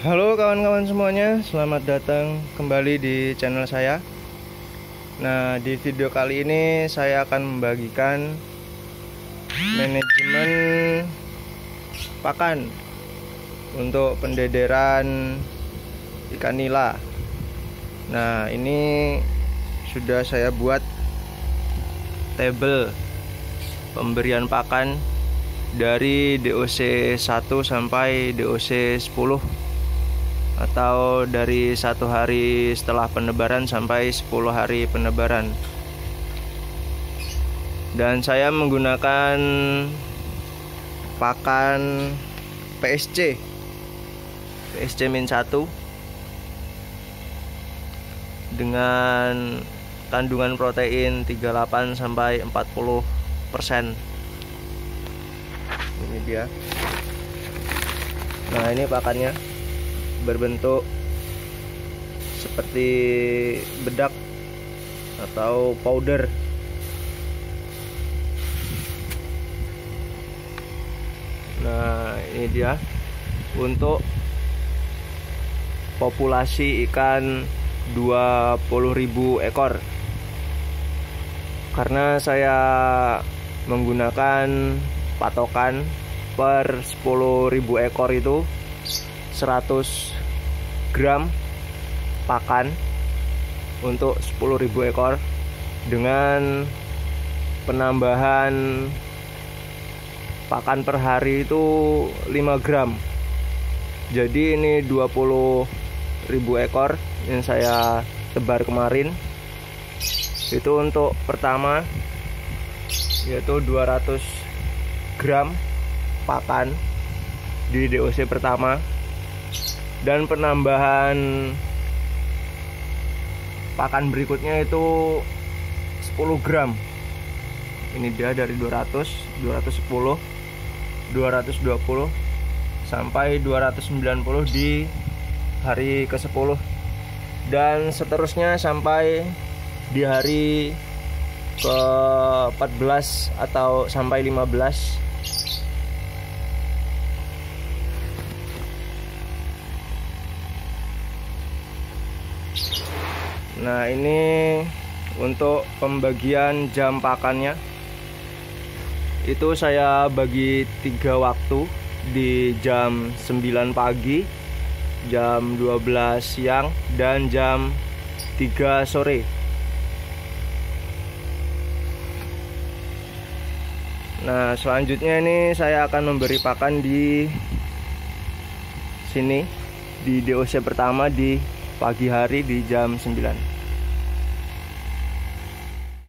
Halo kawan-kawan semuanya, selamat datang kembali di channel saya. Nah, di video kali ini saya akan membagikan manajemen pakan untuk pendederan ikan nila. Nah, ini sudah saya buat tabel pemberian pakan dari DOC 1 sampai DOC 10 atau dari satu hari setelah penebaran sampai 10 hari penebaran. Dan saya menggunakan pakan PSC PSC min 1 dengan kandungan protein 38 sampai 40 persen. Ini dia. Nah ini pakannya berbentuk seperti bedak atau powder. Nah ini dia. Untuk populasi ikan 20.000 ekor. Karena saya menggunakan patokan per 10.000 ekor itu 100 gram pakan untuk 10.000 ekor dengan penambahan pakan per hari itu 5 gram. Jadi ini 20.000 ekor yang saya tebar kemarin. Itu untuk pertama yaitu 200 gram pakan di DOC pertama dan penambahan pakan berikutnya itu 10 gram. Ini dia dari 200 210 220 sampai 290 di hari ke 10 dan seterusnya sampai di hari ke 14 atau sampai 15 Nah ini untuk pembagian jam pakannya. Itu saya bagi tiga waktu di jam 9 pagi jam 12 siang dan jam 3 sore. Nah selanjutnya ini saya akan memberi pakan di sini di DOC pertama di pagi hari di jam 9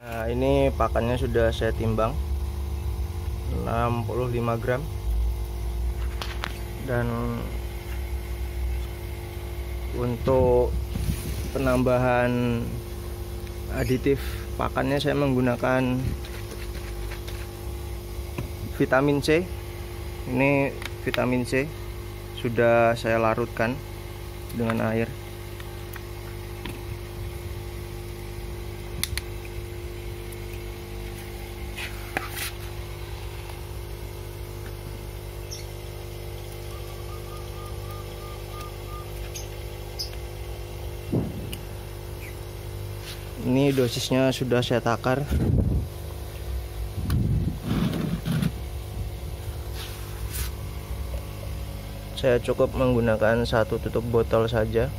Nah ini pakannya sudah saya timbang. 65 gram. Dan untuk penambahan aditif pakannya saya menggunakan vitamin C. Ini vitamin C sudah saya larutkan dengan air ini dosisnya sudah saya takar. Saya cukup menggunakan satu tutup botol saja.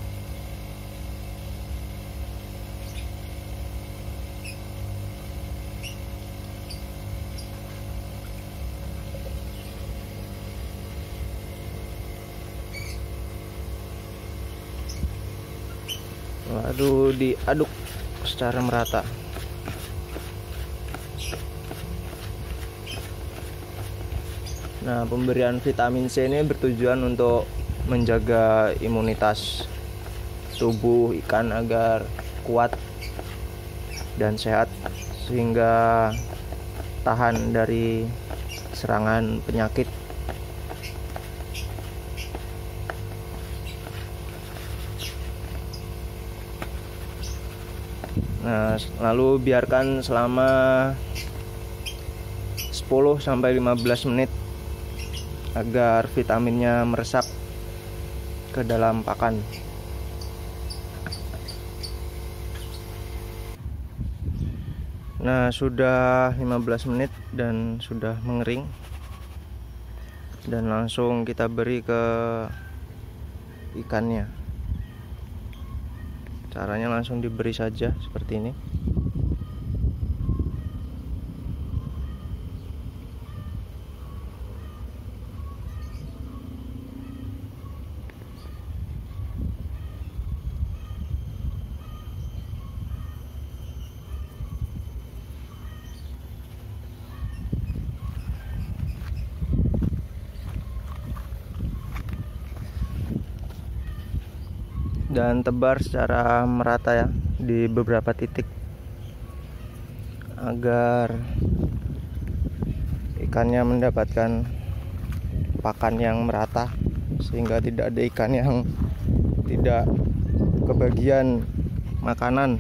Lalu diaduk secara merata. Nah, pemberian vitamin C ini bertujuan untuk menjaga imunitas tubuh ikan agar kuat dan sehat sehingga tahan dari serangan penyakit Nah, lalu biarkan selama 10 sampai 15 menit agar vitaminnya meresap ke dalam pakan. Nah sudah 15 menit dan sudah mengering Dan langsung kita beri ke ikannya Caranya langsung diberi saja seperti ini dan tebar secara merata ya di beberapa titik. Agar ikannya mendapatkan pakan yang merata sehingga tidak ada ikan yang tidak kebagian makanan.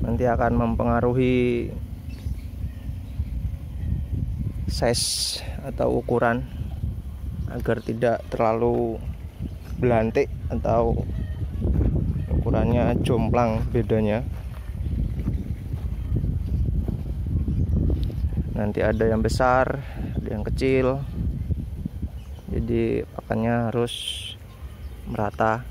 Nanti akan mempengaruhi size atau ukuran agar tidak terlalu belantik atau ukurannya jomplang bedanya. Nanti ada yang besar ada yang kecil. Jadi pakannya harus merata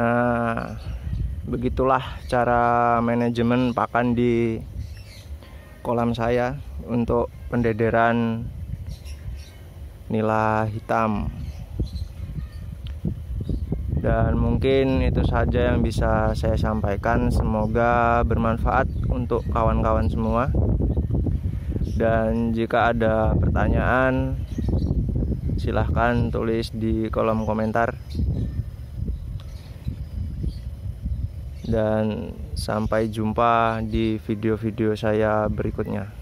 Nah, begitulah cara manajemen pakan di kolam saya untuk pendederan nila hitam. Dan mungkin itu saja yang bisa saya sampaikan. Semoga bermanfaat untuk kawan-kawan semua. Dan jika ada pertanyaan, silahkan tulis di kolom komentar. Dan sampai jumpa di video-video saya berikutnya.